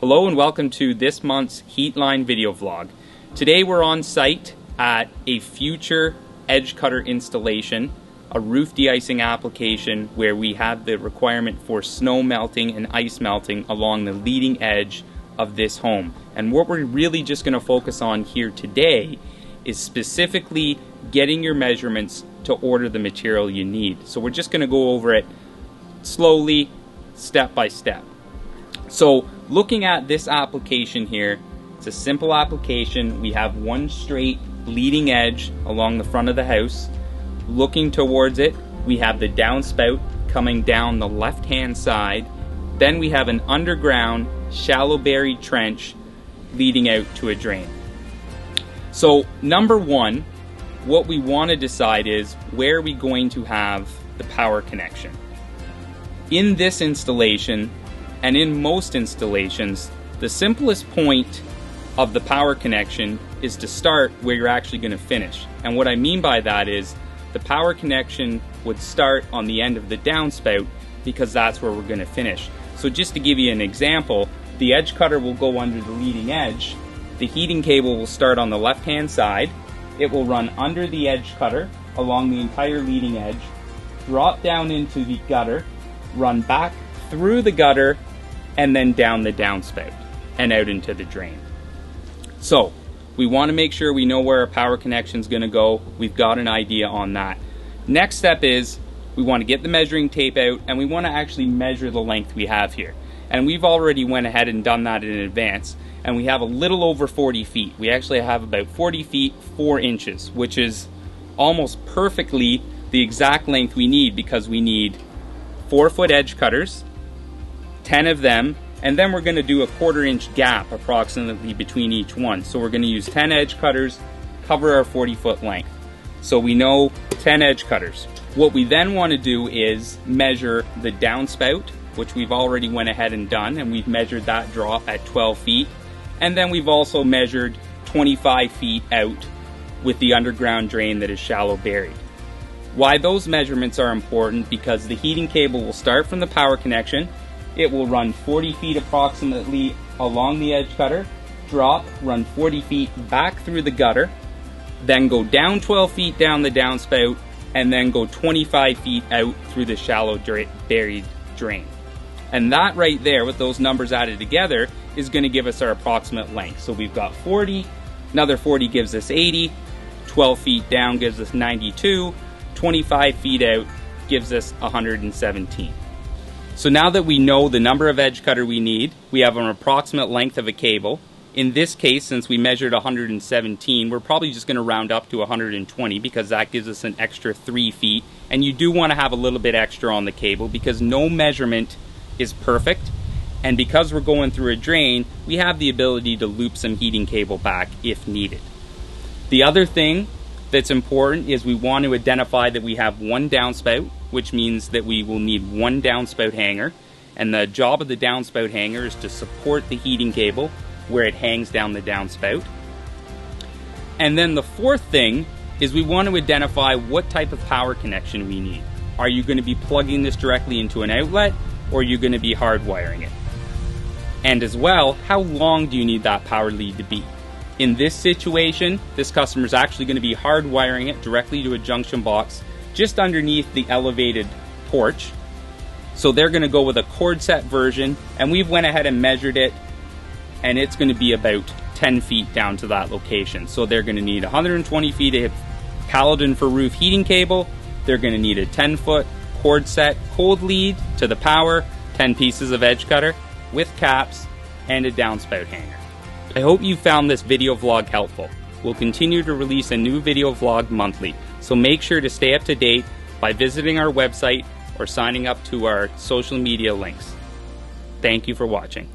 Hello and welcome to this month's Heatline video vlog. Today we're on site at a future edge cutter installation, a roof de-icing application where we have the requirement for snow melting and ice melting along the leading edge of this home. And what we're really just going to focus on here today is specifically getting your measurements to order the material you need. So we're just going to go over it slowly, step by step. So looking at this application here, it's a simple application. We have one straight leading edge along the front of the house. Looking towards it, we have the downspout coming down the left hand side. Then we have an underground shallow buried trench leading out to a drain. So number one, what we want to decide is where are we going to have the power connection. In this installation, and in most installations, the simplest point of the power connection is to start where you're actually going to finish. And what I mean by that is the power connection would start on the end of the downspout because that's where we're going to finish. So just to give you an example, the edge cutter will go under the leading edge. The heating cable will start on the left hand side. It will run under the edge cutter along the entire leading edge, drop down into the gutter, run back through the gutter and then down the downspout and out into the drain. So we want to make sure we know where our power connection is going to go. We've got an idea on that. Next step is we want to get the measuring tape out and we want to actually measure the length we have here. And we've already went ahead and done that in advance and we have a little over 40 feet. We actually have about 40 feet 4 inches which is almost perfectly the exact length we need because we need 4 foot edge cutters 10 of them, and then we're going to do a quarter inch gap approximately between each one. So we're going to use 10 edge cutters, cover our 40 foot length. So we know 10 edge cutters. What we then want to do is measure the downspout, which we've already went ahead and done, and we've measured that drop at 12 feet. And then we've also measured 25 feet out with the underground drain that is shallow buried. Why those measurements are important because the heating cable will start from the power connection it will run 40 feet approximately along the edge cutter, drop, run 40 feet back through the gutter, then go down 12 feet down the downspout, and then go 25 feet out through the shallow buried drain. And that right there, with those numbers added together, is going to give us our approximate length. So we've got 40, another 40 gives us 80, 12 feet down gives us 92, 25 feet out gives us 117. So now that we know the number of edge cutter we need, we have an approximate length of a cable. In this case, since we measured 117, we're probably just going to round up to 120 because that gives us an extra 3 feet. And you do want to have a little bit extra on the cable because no measurement is perfect. And because we're going through a drain, we have the ability to loop some heating cable back if needed. The other thing that's important is we want to identify that we have one downspout, which means that we will need one downspout hanger. And the job of the downspout hanger is to support the heating cable where it hangs down the downspout. And then the fourth thing is we want to identify what type of power connection we need. Are you going to be plugging this directly into an outlet or are you going to be hardwiring it? And as well, how long do you need that power lead to be? In this situation, this customer is actually going to be hardwiring it directly to a junction box just underneath the elevated porch. So they're going to go with a cord set version and we've went ahead and measured it and it's going to be about 10 feet down to that location. So they're going to need 120 feet of Paladin for roof heating cable. They're going to need a 10 foot cord set cold lead to the power, 10 pieces of edge cutter with caps and a downspout hanger. I hope you found this video vlog helpful. We'll continue to release a new video vlog monthly, so make sure to stay up to date by visiting our website or signing up to our social media links. Thank you for watching.